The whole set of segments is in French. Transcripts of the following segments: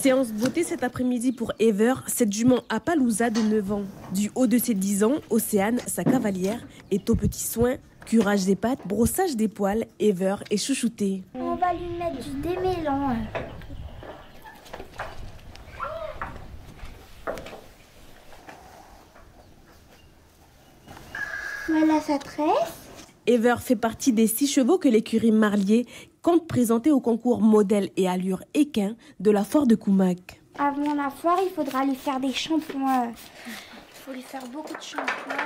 Séance beauté cet après-midi pour Ever, cette jument à de 9 ans. Du haut de ses 10 ans, Océane, sa cavalière, est au petit soin, curage des pattes, brossage des poils, Ever est chouchoutée. On va lui mettre du démêlant. Voilà sa tresse. Ever fait partie des six chevaux que l'écurie Marlier compte présenter au concours modèle et allure équin de la foire de Koumac. Avant la foire, il faudra lui faire des shampoings. Il faut lui faire beaucoup de shampoings.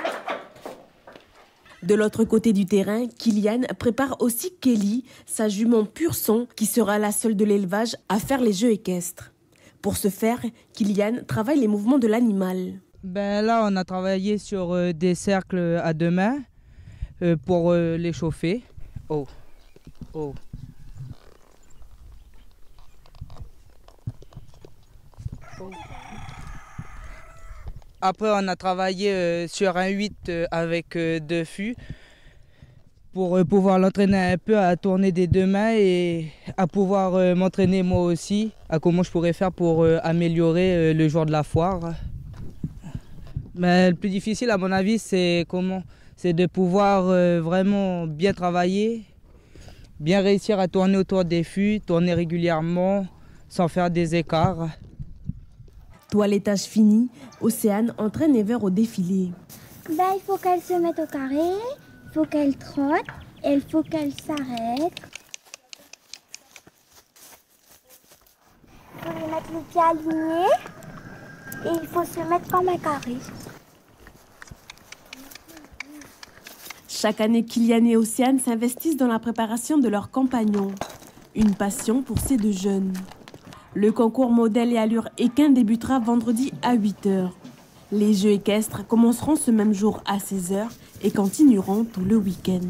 De l'autre côté du terrain, Kylian prépare aussi Kelly, sa jument pur sang, qui sera la seule de l'élevage à faire les jeux équestres. Pour ce faire, Kylian travaille les mouvements de l'animal. Ben là, on a travaillé sur euh, des cercles à deux mains euh, pour euh, les chauffer. Oh, oh. Après, on a travaillé euh, sur un 8 euh, avec deux fûts pour pouvoir l'entraîner un peu à tourner des deux mains et à pouvoir m'entraîner moi aussi à comment je pourrais faire pour améliorer le jour de la foire. Mais le plus difficile, à mon avis, c'est comment C'est de pouvoir euh, vraiment bien travailler, bien réussir à tourner autour des fûts, tourner régulièrement, sans faire des écarts. Toilettage fini, Océane entraîne Ever au défilé. Ben, il faut qu'elle se mette au carré, il faut qu'elle trotte, et il faut qu'elle s'arrête. Il faut lui mettre les pieds alignés et il faut se mettre comme un carré. Chaque année, Kylian et Océane s'investissent dans la préparation de leurs compagnons. Une passion pour ces deux jeunes. Le concours modèle et allure équin débutera vendredi à 8h. Les jeux équestres commenceront ce même jour à 16h et continueront tout le week-end.